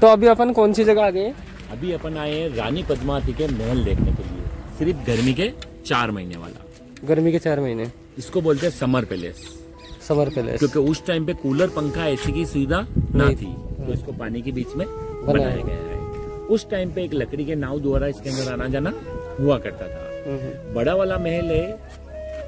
तो अभी अपन कौन सी जगह आ गए अभी अपन आए हैं रानी पद्मावती के महल देखने के लिए। सिर्फ़ गर्मी के चार महीने वाला। गर्मी के चार महीने। इसको बोलते हैं समर पैलेस। Summer palace. क्योंकि उस टाइम पे कूलर पंखा एसी की सुविधा ना नहीं। थी। तो इसको पानी के बीच में बनाया गया है। उस टाइम पे एक लकड़ी के नाव द्वारा इसके अंदर आना जाना हुआ करता था। हम्म, बड़ा वाला महल है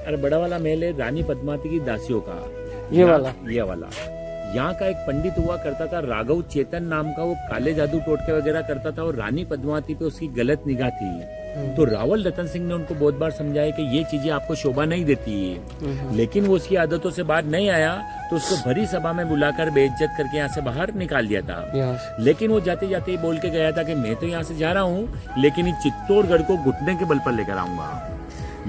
अरे बड़ा वाला महल है रानी पद्मावती की दासियों का। ये वाला? ये वाला। यहाँ का एक पंडित हुआ करता था राघव चेतन नाम का वो काले जादू टोटके वगैरह करता था और रानी पद्मावती पे उसकी गलत निगाह थी तो रावल रतन सिंह ने उनको बहुत बार समझाया कि ये चीज़ें आपको शोभा नहीं देती है हम्म, लेकिन वो उसकी आदतों से बाहर नहीं आया तो उसको भरी सभा में बुलाकर बेइज्जत करके यहाँ से बाहर निकाल दिया था। लेकिन वो जाते जाते बोल के गया था कि मैं तो यहाँ से जा रहा हूँ लेकिन चित्तौड़गढ़ को घुटने के बल पर लेकर आऊँगा।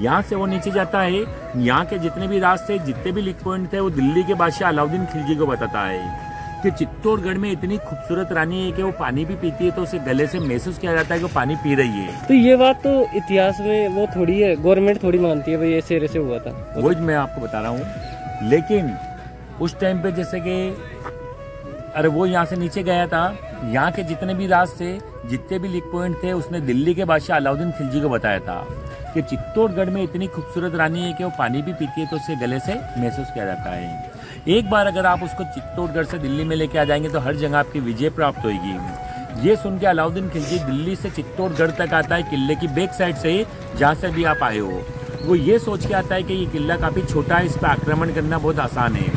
यहाँ से वो नीचे जाता है। यहाँ के जितने भी रास्ते जितने भी लिक पॉइंट थे वो दिल्ली के बादशाह अलाउद्दीन खिलजी को बताता है। कि चित्तौड़गढ़ में इतनी खूबसूरत रानी है कि वो पानी भी पीती है तो उसे गले से महसूस किया जाता है कि वो पानी पी रही है। तो ये बात तो इतिहास में वो थोड़ी है गवर्नमेंट थोड़ी मानती है भाई ये शेर से हुआ था। वो मैं आपको बता रहा हूँ। लेकिन उस टाइम पे जैसे कि अरे वो यहाँ से नीचे गया था यहाँ के जितने भी रास्ते जितने भी लिक पॉइंट थे उसने दिल्ली के बादशाह अलाउद्दीन खिलजी को बताया था। कि चित्तौड़गढ़ में इतनी खूबसूरत रानी है कि वो पानी भी पीती है तो उसे गले से महसूस किया जाता है। एक बार अगर आप उसको चित्तौड़गढ़ से दिल्ली में लेके आ जाएँगे तो हर जगह आपकी विजय प्राप्त होगी ये सुन के अलाउद्दीन खिलजी दिल्ली से चित्तौड़गढ़ तक आता है, किले की बैक साइड से ही जहाँ से भी आप आए हो। वो ये सोच के आता है कि ये किला काफ़ी छोटा है, इस पर आक्रमण करना बहुत आसान है।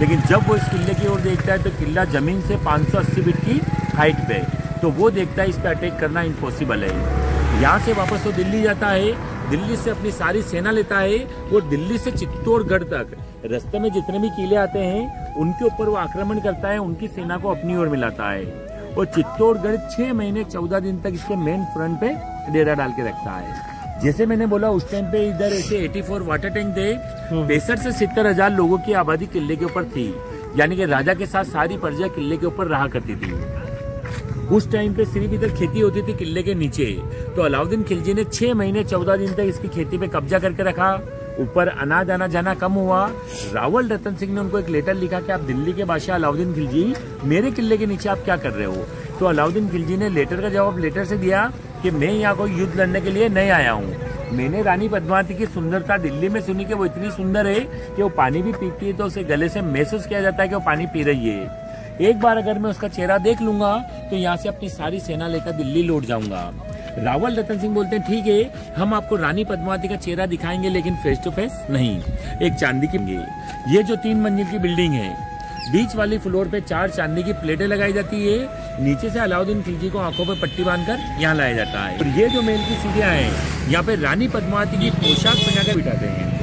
लेकिन जब वो इस किले की ओर देखता है तो किला ज़मीन से 580 फीट की हाइट पे तो वो देखता है, इस पर अटैक करना इम्पॉसिबल है। यहाँ से वापस वो दिल्ली जाता है दिल्ली से अपनी सारी सेना लेता है और दिल्ली से चित्तौड़गढ़ तक। रास्ते में जितने भी किले आते हैं उनके ऊपर वो आक्रमण करता है उनकी सेना को अपनी ओर मिलाता है। और चित्तौड़गढ़ छह महीने चौदह दिन तक इसके मेन फ्रंट पे डेरा डाल के रखता है। जैसे मैंने बोला उस टाइम पे इधर ऐसे 84 वाटर टैंक थे। पैंसठ से सितर हज़ार लोगों की आबादी किले के ऊपर थी। यानी कि राजा के साथ सारी प्रजा किले के ऊपर रहा करती थी। उस टाइम पे सिर्फ़ इधर खेती होती थी किले के नीचे। तो अलाउद्दीन खिलजी ने छह महीने, चौदह दिन तक इसकी खेती पे कब्जा करके रखा। ऊपर अनाज आना जाना कम हुआ। रावल रतन सिंह ने उनको एक लेटर लिखा कि आप दिल्ली के बादशाह अलाउद्दीन खिलजी, मेरे किले के नीचे आप क्या कर रहे हो? तो अलाउद्दीन खिलजी ने लेटर का जवाब लेटर से दिया कि मैं यहाँ कोई युद्ध लड़ने के लिए नहीं आया हूँ। मैंने रानी पद्मावती की सुंदरता दिल्ली में सुनी कि वो इतनी सुंदर है कि वो पानी भी पीती है तो उसे गले से महसूस किया जाता है कि वो पानी पी रही है। एक बार अगर मैं उसका चेहरा देख लूँगा तो यहाँ से अपनी सारी सेना लेकर दिल्ली लौट जाऊँगा। रावल रतन सिंह बोलते हैं, ठीक है, हम आपको रानी पद्मावती का चेहरा दिखाएँगे, लेकिन फेस टू फेस नहीं। एक चांदी की ये जो तीन मंजिल की बिल्डिंग है, बीच वाली फ्लोर पे चार चांदी की प्लेटें लगाई जाती है। नीचे से अलाउद्दीन खिलजी को आँखों पर पट्टी बांधकर यहाँ लाया जाता है। और ये जो मेल की सीढ़ियाँ हैं, यहाँ पे रानी पद्मावती की पोशाक पहनाकर बिठाते हैं।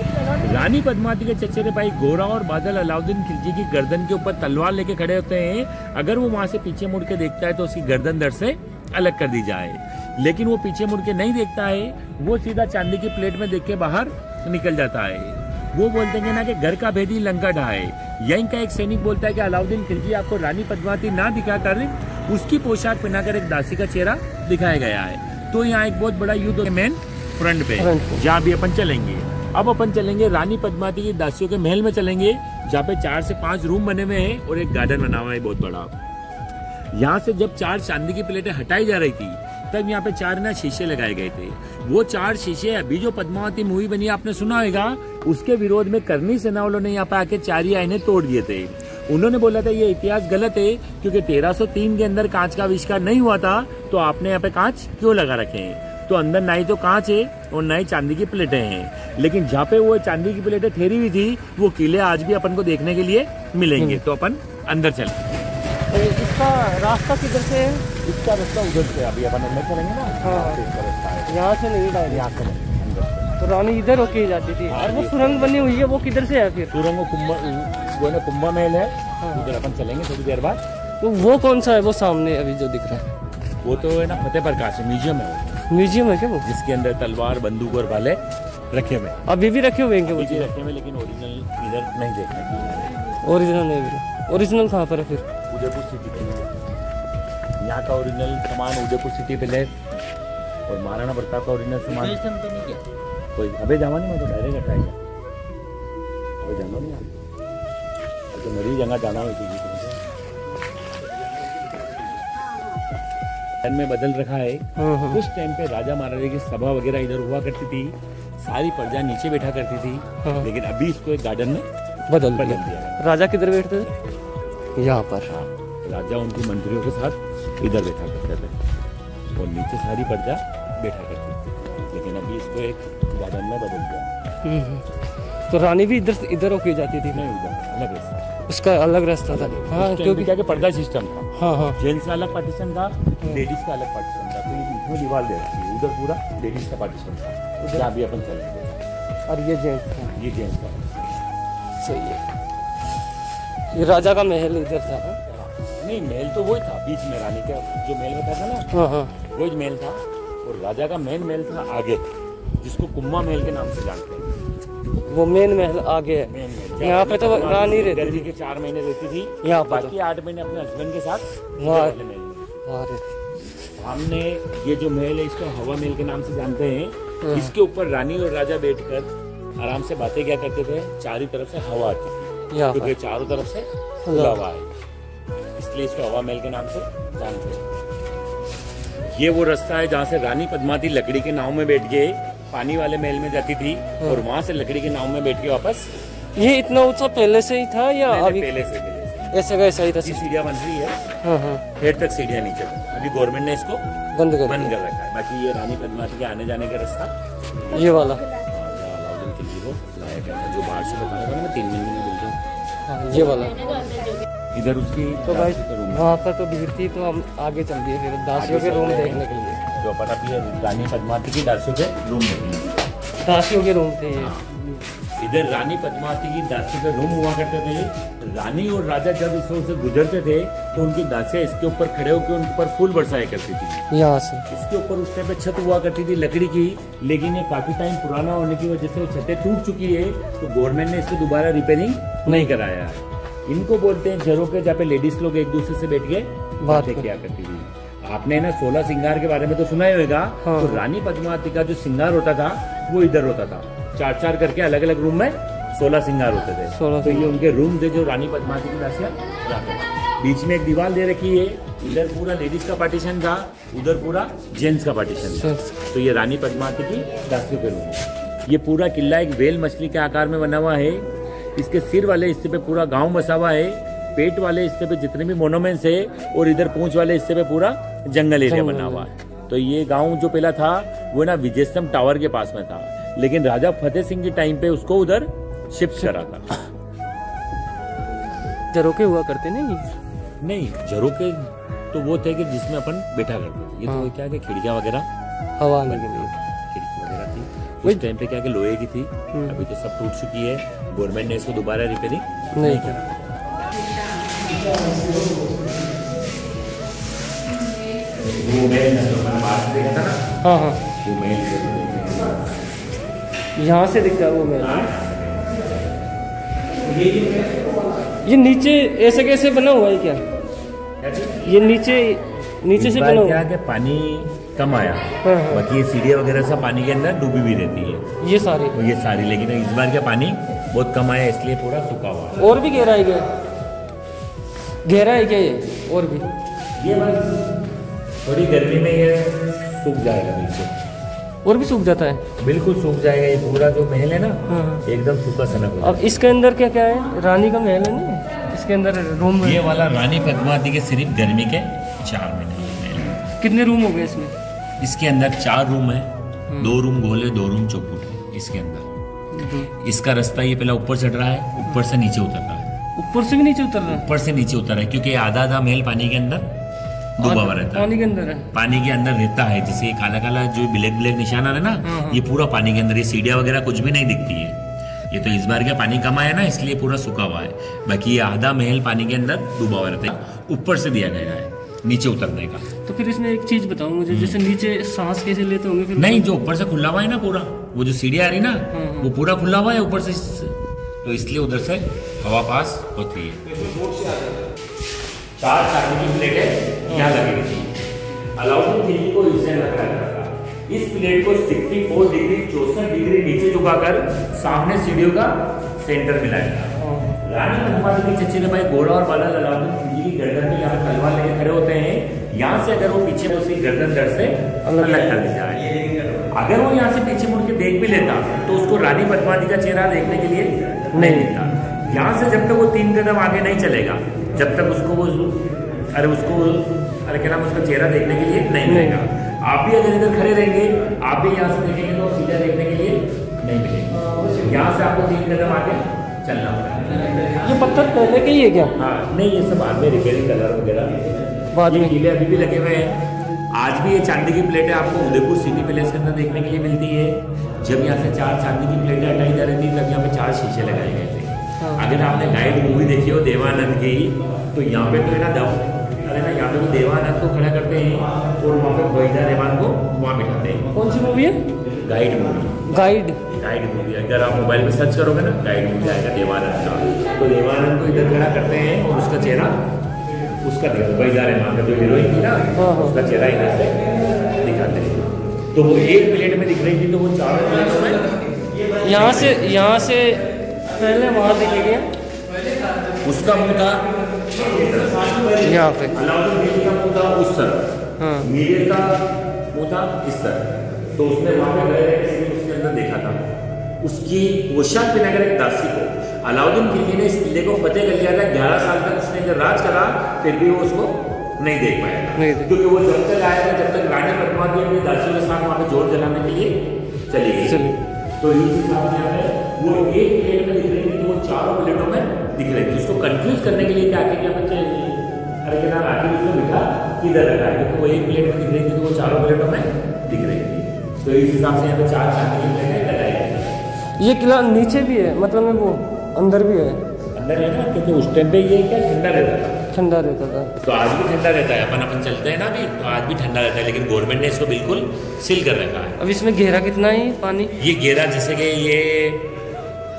रानी पद्मावती के चचेरे भाई गोरा और बादल अलाउद्दीन खिलजी की गर्दन के ऊपर तलवार लेके खड़े होते हैं। अगर वो वहाँ से पीछे मुड़ के देखता है तो उसकी गर्दन दर से अलग कर दी जाए। लेकिन वो पीछे मुड़ के नहीं देखता है। वो सीधा चांदी की प्लेट में देख के बाहर निकल जाता है। वो बोलते हैं ना कि घर का भेदी लंका ढाए यहीं का एक सैनिक बोलता है कि अलाउद्दीन खिलजी आपको रानी पद्मावती ना दिखाकर उसकी पोशाक पहनाकर एक दासी का चेहरा दिखाया गया है। तो यहाँ एक बहुत बड़ा युद्ध मेन फ्रंट पे। फ्रंट पे। जहाँ भी अपन चलेंगे। अब अपन चलेंगे रानी पद्मावती की दासियों के महल में चलेंगे, जहाँ पे चार से पाँच रूम बने हुए हैं और एक गार्डन बना हुआ है बहुत बड़ा। यहाँ से जब चार चांदी की प्लेटें हटाई जा रही थी, तब यहाँ पे चार ना शीशे लगाए गए थे। वो चार शीशे, अभी जो पद्मावती मूवी बनी आपने सुना होगा, उसके विरोध में करनी सेना वालों ने यहाँ पे आके चार ही आईने तोड़ दिए थे। उन्होंने बोला था, ये इतिहास गलत है, क्योंकि 1303 के अंदर कांच का आविष्कार नहीं हुआ था तो आपने यहाँ पे कांच क्यों लगा रखे हैं? तो अंदर ना ही तो कांच है और ना ही चांदी की प्लेटें हैं। लेकिन जहाँ पे वो चांदी की प्लेटें ठहरी हुई थी वो किले आज भी अपन को देखने के लिए मिलेंगे। तो अपन अंदर चले। तो इसका रास्ता किधर से है? इसका रास्ता उधर से अभी अपन अंदर चलेंगे ना। हाँ। यहाँ से है। नहीं डायरेक्ट। यहाँ से नहीं, तो रानी इधर होके ही जाती थी। हाँ, और वो सुरंग बनी हुई है वो किधर से है फिर? सुरंग कुंभ वो ना कुंभा महल है। हाँ। उधर अपन चलेंगे थोड़ी देर बाद। तो वो कौन सा है वो सामने अभी जो दिख रहा है? वो तो है ना फतेह प्रकाश म्यूज़ियम है म्यूज़ियम है क्या वो? जिसके अंदर तलवार बंदूक और भाले रखे हुए हैं। अभी भी रखे हुए हैं क्या रखे हुए लेकिन ओरिजिनल इधर नहीं देखने की ओरिजिनल नहीं ओरिजिनल कहाँ पर है फिर? उदयपुर सिटी पे। यहाँ का ओरिजिनल सामान उदयपुर सिटी पे ले। और महाराणा प्रताप का ओरिजिनल सामान। कोई अबे जावा नहीं मैं तो डायरेक्ट हटाएगा अबे जाना नहीं आप तो मेरी जगह जाना हुई में बदल रखा है। हाँ हाँ। उस टाइम पे राजा महाराजा की सभा वगैरह इधर हुआ करती थी। सारी प्रजा नीचे बैठा करती थी। हाँ। लेकिन अभी इसको एक गार्डन में बदल बदल दिया। राजा किधर बैठते थे? यहाँ पर। हाँ, राजा उनके मंत्रियों के साथ इधर बैठा करते थे। और नीचे सारी प्रजा बैठा करती थी। लेकिन अभी इसको एक गार्डन में बदल दिया। हम्म, हम्म। तो रानी भी इधर से इधर होके जाती थी? नहीं उधर अलग उसका अलग रास्ता था। हाँ क्योंकि क्या कि पर्दा सिस्टम था। हाँ हाँ। जेंट्स का अलग पार्टीशन था लेडीज़ का अलग पार्टीशन था। तो बीच में दीवार दे रखी है? उधर पूरा लेडीज़ का पार्टीशन था। जहाँ भी अपन चलेंगे और ये जेंट्स था। ये जेंट्स का सही है। ये राजा का महल इधर था हाँ? नहीं महल तो वही था बीच में रानी का जो महल बताया था ना हाँ हाँ। वो महल था। और राजा का मेन महल था आगे जिसको कुम्मा महल के नाम से जानते हैं। वो मेन महल आगे है। मेन महल। यहाँ पे तो रानी रहती गर्मी के चार महीने रहती थी। यहाँ तो बाकी आठ महीने अपने हस्बैंड के साथ वाह। रहती थी। ये जो महल है इसको हवा महल के नाम से जानते हैं। हाँ। इसके ऊपर रानी और राजा बैठकर आराम से बातें क्या करते थे? चारों तरफ़ से हवा आती थी। क्योंकि चारों तरफ़ से खुला हवा है। इसलिए इसको हवा महल के नाम से जानते हैं। ये वो रास्ता है जहाँ से रानी पद्मावती लकड़ी के नाव में बैठ के पानी वाले महल में जाती थी हाँ। और वहाँ से लकड़ी के नाव में बैठ के वापस ये इतना ऊँचा पहले से ही था या अभी? पहले से पहले ऐसा का ही था ये सीढ़ियाँ बन रही है। हाँ हाँ। फिर तक सीढ़ियाँ नीचे अभी गवर्नमेंट ने इसको बंद कर बंद कर रखा है। बाकी ये रानी पद्मावती के आने जाने का रास्ता। ये वाला। खिलजी को लाया गया था जो बाहर से था ना तीन महीने में बोलते हैं। हाँ ये वाला। इधर उसकी तो भाई है। वहाँ पर तो भीड़ थी तो हम आगे चल दिए फिर दासियों के रूम देखने के लिए। जो अपन अभी रानी पद्मावती की दासियों के रूम देखेंगे दासियों के रूम थे ये। इधर रानी पद्मावती की दासी के रूम हुआ करते थे। रानी और राजा जब इस ओर से गुजरते थे तो उनकी दासियाँ इसके ऊपर खड़े होकर उन पर फूल बरसाया करती थी। यहाँ से। इसके ऊपर उस टाइम पे छत हुआ करती थी लकड़ी की लेकिन ये काफ़ी टाइम पुराना होने की वजह से छतें टूट चुकी है तो गवर्नमेंट ने इसको दोबारा रिपेयरिंग नहीं कराया। है इनको बोलते हैं जरों के जहाँ पे लेडीज़ लोग एक दूसरे से बैठ के बातें किया करती थी। आपने ना सोलह सिंगार के बारे में तो सुना ही होगा। हाँ। तो रानी पद्मावती का जो सिंगार होता था वो इधर होता था। चार चार करके अलग अलग रूम में सोलह सिंगार होते थे। 16 तो ये उनके रूम थे जो रानी पद्मावती की दासियाँ रहते बीच में एक दीवार दे रखी है इधर पूरा लेडीज़ का पार्टीशन था उधर पूरा जेंट्स का पार्टीशन था। तो ये रानी पद्मावती की दासियों के रूम ये पूरा किला एक वेल मछली के आकार में बना हुआ है। इसके सिर वाले हिस्से पे पूरा गाँव बसा हुआ है। पेट वाले हिस्से पे जितने भी मोनोमेंट्स है और इधर पूंछ वाले हिस्से पे पूरा जंगल एरिया बना हुआ है। तो ये गाँव जो पहला था वो ना विजयस्तंभ टावर के पास में था। लेकिन राजा फतेह सिंह के टाइम पे उसको उधर शिफ्ट करा था। झरोके हुआ करते नहीं? नहीं झरोके तो वो थे कि जिसमें अपन बैठा करते थे। ये हाँ। तो क्या कि खिड़कियाँ वगैरह? हवा आने के लिए खिड़की वगैरह थी। उस टाइम पे क्या कि लोहे की थी। हम्म। अभी तो सब टूट चुकी है। गवर्नमेंट ने इसको दोबारा रिपेयरिंग नहीं करा वो मेल देखा था ना। हाँ हाँ। वो मेल यहाँ से दिखता है वो मेल ये नीचे ऐसे कैसे बना हुआ है क्या? ये नीचे नीचे से बना हुआ। कि पानी कम आया। हाँ, हाँ। बाकी ये सीढ़ियाँ वगैरह सब पानी के अंदर डूबी भी रहती है। है ये सारी। तो ये सारी लेकिन इस बार क्या पानी बहुत कम आया इसलिए पूरा सूखा हुआ। और भी गहरा है क्या? गहरा है क्या ये? और भी। ये बस थोड़ी गर्मी में ये सूख जाएगा बिल्कुल और भी सूख जाता है। बिल्कुल सूख जाएगा ये पूरा जो महल है ना हाँ, हाँ। एकदम सूखा सनक हो। अब इसके अंदर क्या क्या है? रानी का महल है ना? इसके अंदर रूम। ये वाला रानी पद्मावती के सिर्फ़ गर्मी के चार महीने है। कितने रूम हो गए इसमें? इसके अंदर चार रूम है दो रूम गोल है दो रूम चौपुट है इसके अंदर। इसका रास्ता ये पहला ऊपर चढ़ रहा है ऊपर से नीचे उतर रहा है। ऊपर से भी नीचे उतर रहा है? ऊपर से नीचे उतर रहा है क्योंकि आधा आधा महल पानी के अंदर डूबा हुआ रहता है। पानी के अंदर है। पानी के अंदर रहता है जैसे ये काला काला जो ब्लैक ब्लैक निशान आ रहा है हाँ, ना हाँ। ये पूरा पानी के अंदर ये सीढ़ियाँ वगैरह कुछ भी नहीं दिखती है। ये तो इस बार क्या पानी कम आया ना इसलिए पूरा सूखा हुआ है। बाकी ये आधा महल पानी के अंदर डूबा हुआ रहता है। ऊपर से दिया गया है नीचे उतरने का। तो फिर इसमें एक चीज़ बताओ मुझे जैसे नीचे सांस कैसे लेते होंगे फिर? नहीं जो ऊपर से खुला हुआ है ना पूरा वो जो सीढ़ी आ रही ना हाँ, हाँ। वो पूरा खुला हुआ है ऊपर से। तो इसलिए उधर से हवा पास होती है। चार चांदी की प्लेटें यहाँ लगेगी थी अलाउद्दीन खिलजी को इससे लगाया था इस प्लेट को 64 डिग्री चौसठ डिग्री नीचे झुकाकर सामने सीढ़ियों का सेंटर मिलाया था हाँ। रानी पद्मावती के चचेरे भाई घोड़ा और बादल अलाउद्दीन खिलजी की गर्दन में यहाँ तलवार लेके खड़े होते हैं। यहाँ से अगर वो पीछे मुड़ के गर्दन दर से अलग कर दी जाए। अगर वो यहाँ से पीछे मुड़ के देख भी लेता तो उसको रानी पद्मावती का चेहरा देखने के लिए नहीं। मिलता यहाँ से जब तक वो तीन कदम आगे नहीं चलेगा जब तक उसको वो अरे उसको क्या नाम उसका चेहरा देखने के लिए नहीं मिलेगा। आप भी अगर इधर खड़े रहेंगे आप भी यहाँ से देखेंगे तो सीधा देखने के लिए नहीं मिलेगा। यहाँ से आपको तीन कदम आगे चलना पड़ेगा। ये पत्थर पहले के ही है क्या? हाँ नहीं ये सब बाद में रिपेयरिंग कलर वगैरह। बाद में। कीले अभी भी लगे हुए हैं। आज भी ये चांदी की प्लेटें आपको उदयपुर सिटी पैलेस के अंदर देखने के लिए मिलती है। जब यहाँ से चार चांदी की प्लेटें हटाई जा रही थी तब यहाँ पे चार शीशे लगाए गए थे। हाँ। अगर आपने गाइड मूवी देखी हो देवानंद की तो यहाँ पे तो है ना दम। अरे ना यहाँ पे तो देवानंद को खड़ा करते हैं और वहाँ पे वहीदा रहमान को वहाँ बिठाते हैं। कौन सी मूवी है? Guide movie guide guide movie अगर आप मोबाइल में सर्च करोगे ना गाइड मूवी आएगा देवानंद का। तो देवानंद को इधर खड़ा करते हैं और उसका चेहरा उसका दिखा वहीदा रहमान का जो हीरोइन थी ना हाँ, हाँ। उसका चेहरा इधर से दिखाते हैं। तो वो एक प्लेट में दिख रही थी तो वो चार प्लेटों में यहाँ से यहाँ से पहले वहाँ देखे गया उसका मुँह था यहाँ पे अलाउद्दीन का मुँह था उस तरफ़। हाँ। मीरे का मुँह था इस तरफ़। तो उसने वहाँ पे गए उसके अंदर देखा था। उसकी पोशाक पहनाकर एक दासी को। अलाउद्दीन खिलजी ने इस किले को फतेह कर लिया था। ग्यारह साल तक उसने जब राज करा फिर भी वो उसको नहीं देख पाया था। क्योंकि वो जब तक आया था जब तक रानी पद्मावती अपनी दासियों के साथ वहाँ पे ज़ोर जलाने के लिए चली गई। तो इस हिसाब से वो एक प्लेट में दिख रही थी वो चारों प्लेटों में दिख रही थी। उसको कंफ्यूज करने के लिए क्या किया क्या बच्चे अरे क्या नाम आके उसको बिठा किधर रखा? है क्योंकि वो एक प्लेट में दिख रही थी तो वो चारों प्लेटों में दिख रही थी। तो इस हिसाब से यहाँ पे चार चांदी की प्लेटें लगाई गई हैं। ये किला नीचे भी है मतलब में वो अंदर भी है। अंदर है ना? क्योंकि उस टाइम पे ये क्या ठंडा रहता था। ठंडा रहता था। तो आज भी ठंडा रहता है अपन अपन चलते हैं ना अभी तो आज भी ठंडा रहता है लेकिन गवर्नमेंट ने इसको बिल्कुल सील कर रखा है। अब इसमें घेरा कितना है पानी? ये घेरा जैसे कि ये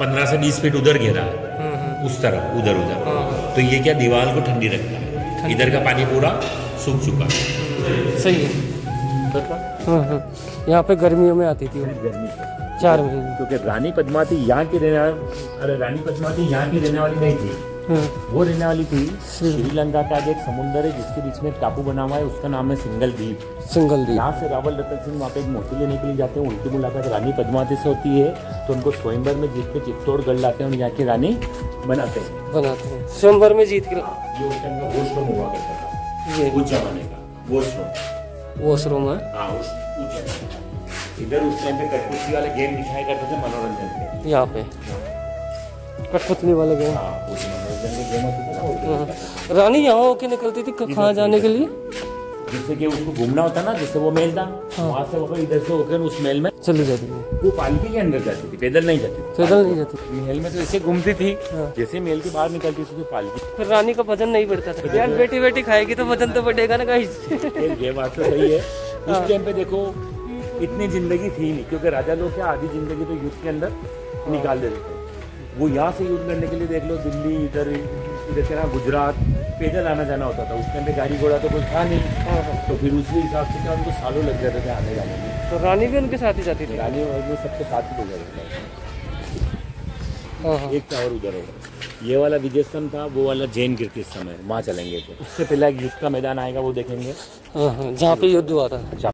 पंद्रह से बीस फीट उधर घेरा है हम्म, हम्म, उस तरफ़ उधर उधर। हाँ। तो ये क्या दीवार को ठंडी रखता है? इधर का पानी पूरा सूख चुका है। सही है। हाँ हाँ। यहाँ पे गर्मियों में आती थी गर्मी चार महीने क्योंकि रानी पद्मावती यहाँ की रहने वाली अरे रानी पद्मावती यहाँ की रहने वाली नहीं थी। वो रहने वाली थी श्रीलंका का एक समुंदर है जिसके बीच में टापू बना हुआ है उसका नाम है सिंगल द्वीप सिंगल दी यहाँ से रावल रतन सिंह वहाँ पे एक मोती लेने के लिए जाते हैं उनकी मुलाकात रानी पद्मावती से होती है तो उनको स्वयंवर में जीत के चित्तौड़ गढ़ लाते हैं और यहाँ की रानी बनाते हैं। बनाते हैं। स्वयंवर में जीत के ये उस टाइम का वॉशरूम हुआ करता था। ये। उस जमाने का वॉशरूम वॉशरूम है हाँ उस का। इधर उस टाइम पे कठपुतली वाले गेम दिखाया करते थे मनोरंजन के। यहाँ पे। कठपुतली वाले गेम। हाँ। रानी यहाँ होके निकलती थी कहाँ जाने के लिए? जिससे कि उसको घूमना होता ना जिससे वो मेल था। वहाँ से होकर इधर से होकर उस मेल में चली जाती थी। वो पालकी के अंदर जाती थी पैदल नहीं जाती थी। पैदल नहीं जाती मेल में तो ऐसे घूमती थी हाँ। जैसे मेल के बाहर निकलती थी तो पालकी। फिर रानी का वज़न नहीं बढ़ता था। यार बेटी बेटी खाएगी तो वज़न तो बढ़ेगा ना कहीं ये ये बात तो सही है। उस टाइम पे देखो इतनी ज़िंदगी थी नहीं क्योंकि राजा लोग क्या आधी ज़िंदगी तो युद्ध के अंदर निकाल देते थे। वो यहाँ से युद्ध करने के लिए देख लो दिल्ली इधर इधर क्या नाम गुजरात पैदल आना जाना होता था। उस टाइम पे गाड़ी घोड़ा तो कुछ था नहीं। तो फिर उसी हिसाब से क्या उनको सालों लग जाते थे आने जाने में। तो रानी भी उनके साथ ही जाती थी? गाड़ी और सबके साथ ही हो जाते थे। हाँ हाँ। एक और उधर होगा ये वाला विजय स्तंभ था वो वाला जैन कीर्ति समय वहाँ चलेंगे तो उससे पहले एक युद्ध का मैदान आएगा वो देखेंगे। हाँ हाँ जहाँ पे युद्ध हुआ था।